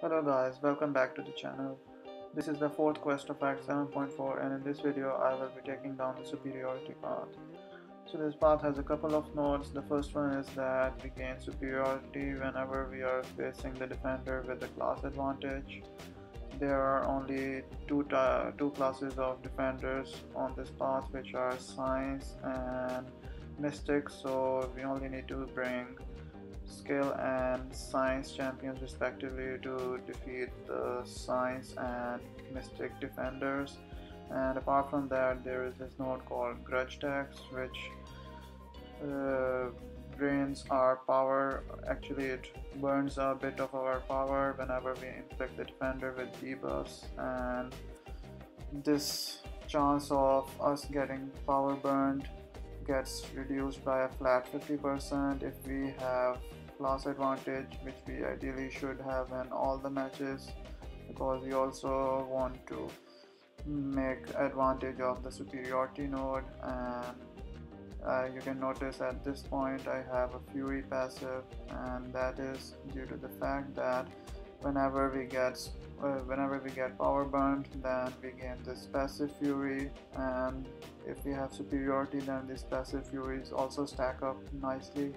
Hello guys, welcome back to the channel. This is the fourth quest of Act 7.4 and in this video I will be taking down the superiority path. So this path has a couple of nodes. The first one is that we gain superiority whenever we are facing the defender with a class advantage. There are only two, two classes of defenders on this path which are Science and Mystic so we only need to bring skill and science champions respectively to defeat the science and mystic defenders. And apart from that there is this node called grudge tax which uh, drains our power. Actually it burns a bit of our power whenever we inflict the defender with debuffs. And this chance of us getting power burned gets reduced by a flat 50% if we have class advantage which we ideally should have in all the matches because we also want to make advantage of the superiority node. And uh, you can notice at this point I have a fury passive and that is due to the fact that whenever we get uh, whenever we get power burned then we gain this passive fury. And if we have superiority then this passive furies also stack up nicely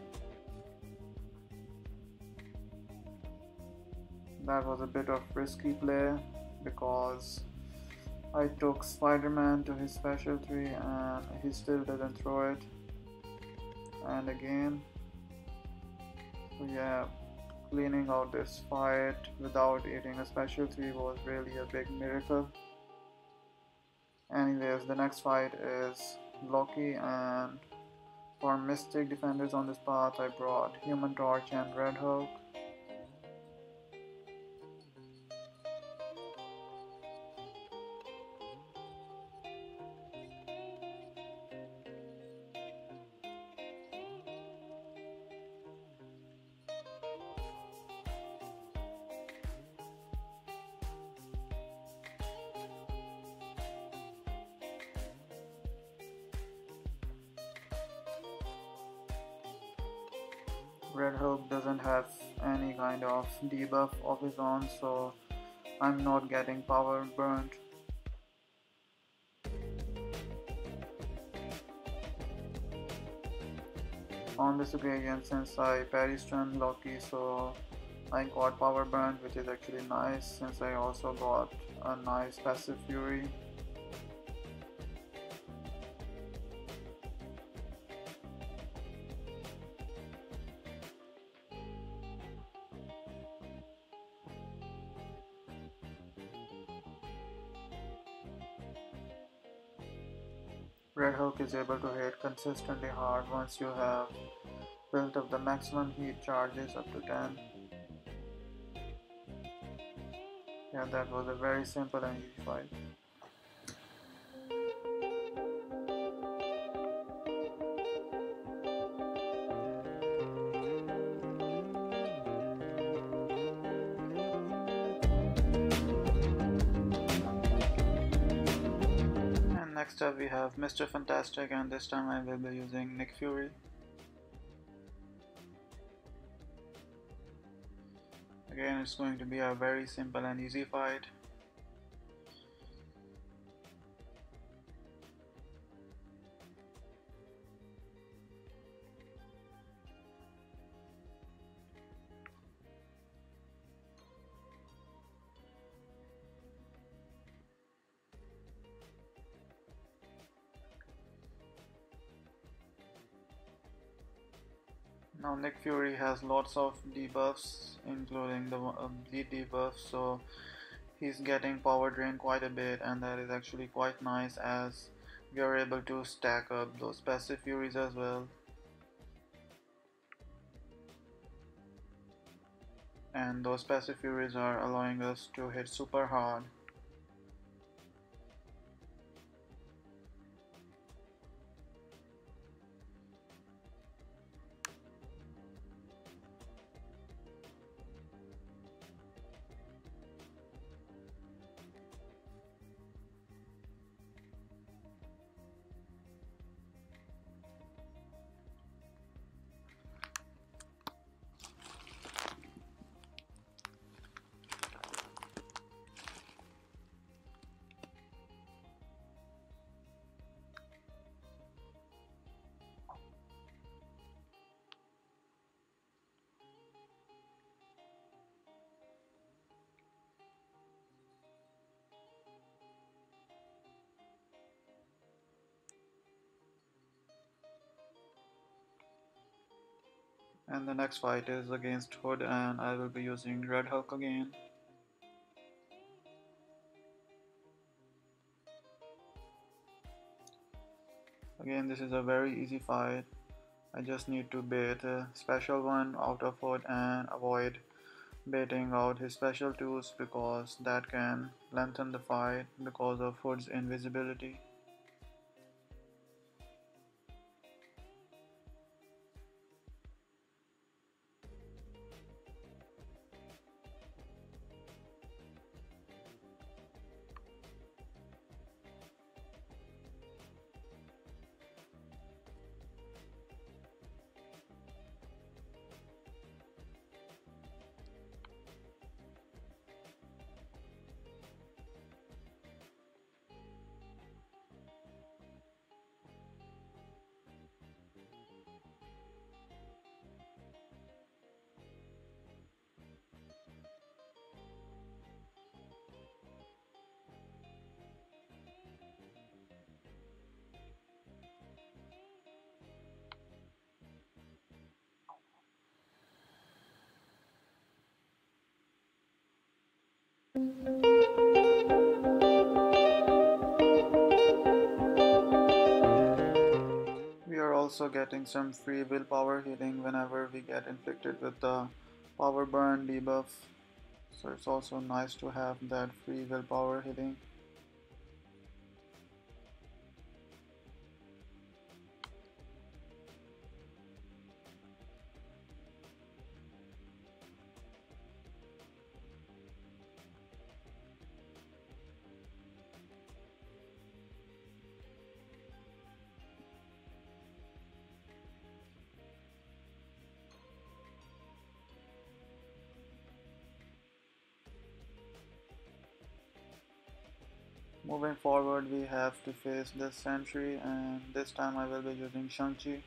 that was a bit of risky play because I took Spider-Man to his special 3 and he still didn't throw it. And again so yeah cleaning out this fight without eating a special 3 was really a big miracle. Anyways the next fight is Loki and for Mystic defenders on this path I brought Human Torch and Red Hulk Red Hulk doesn't have any kind of debuff of his own so I'm not getting power burned. On this occasion since I parry stun Loki so I got power burned which is actually nice since I also got a nice passive fury. Red Hulk is able to hit consistently hard once you have built up the maximum heat charges up to 10. Yeah, that was a very simple and easy fight. Next up we have Mr. Fantastic and this time I will be using Nick Fury. Again it's going to be a very simple and easy fight. Now Nick Fury has lots of debuffs including the uh, debuff so he's getting power drain quite a bit and that is actually quite nice as we are able to stack up those passive furies as well. And those passive furies are allowing us to hit super hard And the next fight is against Hood and I will be using Red Hulk again. Again this is a very easy fight. I just need to bait a special one out of Hood and avoid baiting out his special tools because that can lengthen the fight because of Hood's invisibility. We are also getting some free willpower healing whenever we get inflicted with the power burn debuff. So it's also nice to have that free willpower healing. Moving forward we have to face this sentry and this time I will be using Shang-Chi.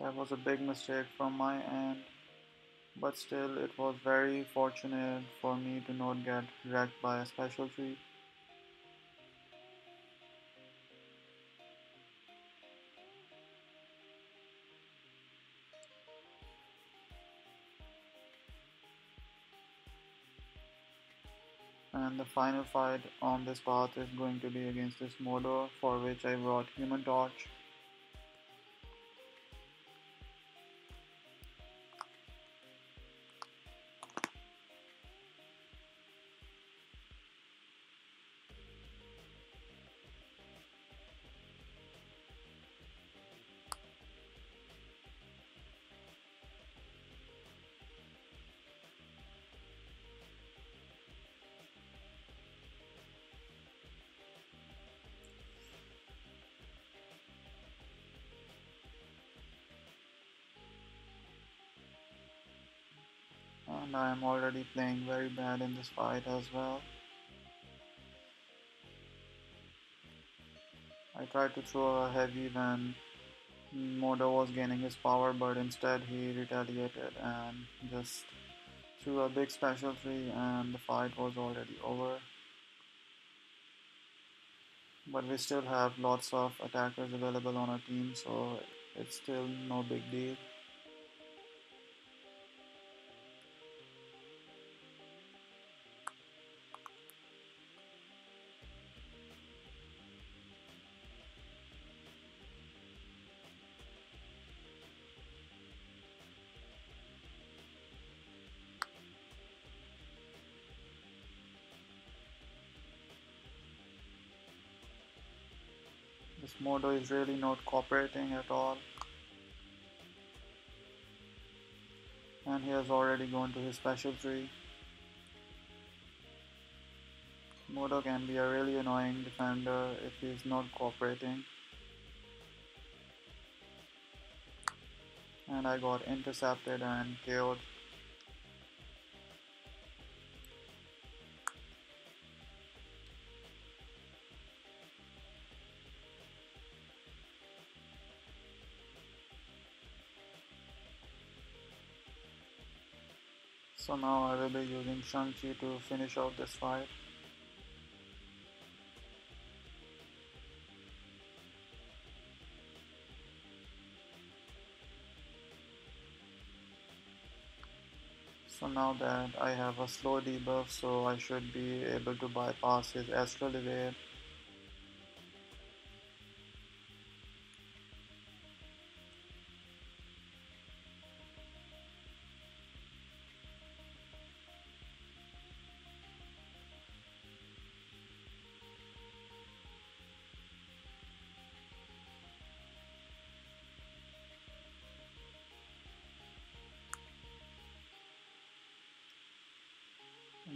That was a big mistake from my end, but still it was very fortunate for me to not get wrecked by a special 3. And the final fight on this path is going to be against this Mordo for which I brought Human Torch. And I am already playing very bad in this fight as well. I tried to throw a heavy when Mordo was gaining his power but instead he retaliated and just threw a big special 3 and the fight was already over. But we still have lots of attackers available on our team so it's still no big deal. This is really not cooperating at all. And he has already gone to his special 3. Mordo can be a really annoying defender if he is not cooperating. And I got intercepted and killed. So now I will be using Shang-Chi to finish out this fight. So now that I have a slow debuff so I should be able to bypass his astral evade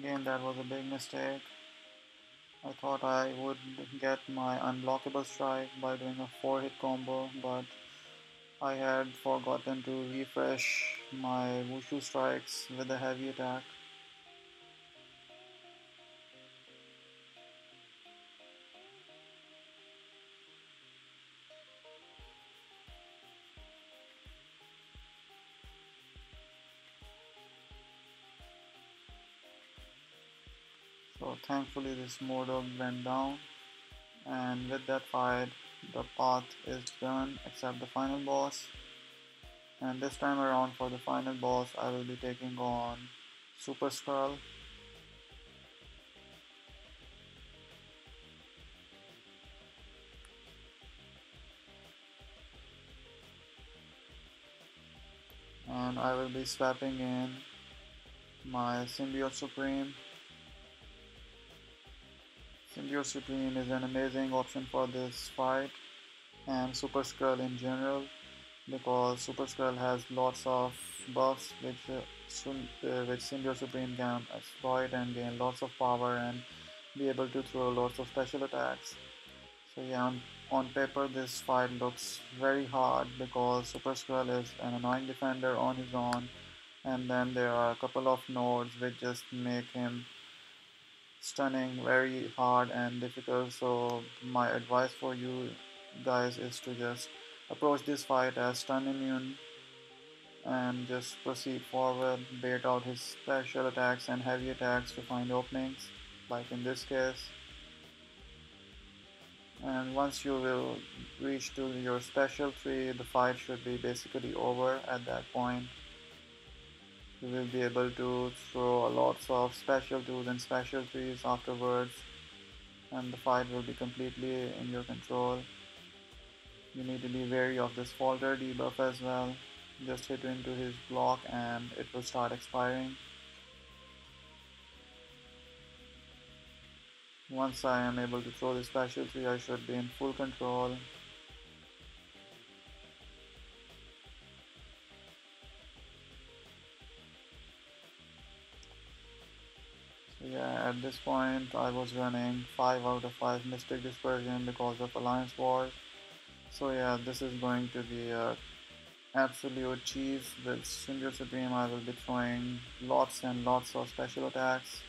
Again, that was a big mistake. I thought I would get my unblockable strike by doing a 4 hit combo, but I had forgotten to refresh my Wushu strikes with a heavy attack. Thankfully this Mordo went down. And with that fight the path is done except the final boss. And this time around for the final boss I will be taking on Super Skrull and I will be swapping in my Symbiote Supreme Symbiote Supreme is an amazing option for this fight and Super Skrull in general because Super Skrull has lots of buffs which uh, uh, which Symbiote Supreme can exploit and gain lots of power and be able to throw lots of special attacks. So yeah, on, on paper this fight looks very hard because Super Skrull is an annoying defender on his own and then there are a couple of nodes which just make him stunning very hard and difficult. So my advice for you guys is to just approach this fight as stun immune and just proceed forward bait out his special attacks and heavy attacks to find openings like in this case. And once you will reach to your special 3 the fight should be basically over at that point you will be able to throw a lots of special tools and special trees afterwards and the fight will be completely in your control. You need to be wary of this falter debuff as well. Just hit into his block and it will start expiring. Once I am able to throw the special 3 I should be in full control yeah at this point I was running 5 out of 5 Mystic Dispersion because of Alliance Wars. So yeah this is going to be a absolute cheese with Symbiote Supreme. I will be throwing lots and lots of special attacks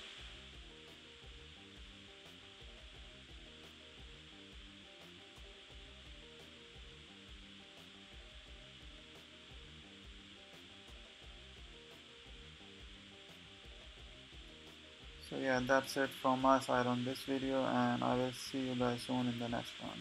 so yeah that's it from my side on this video and I will see you guys soon in the next one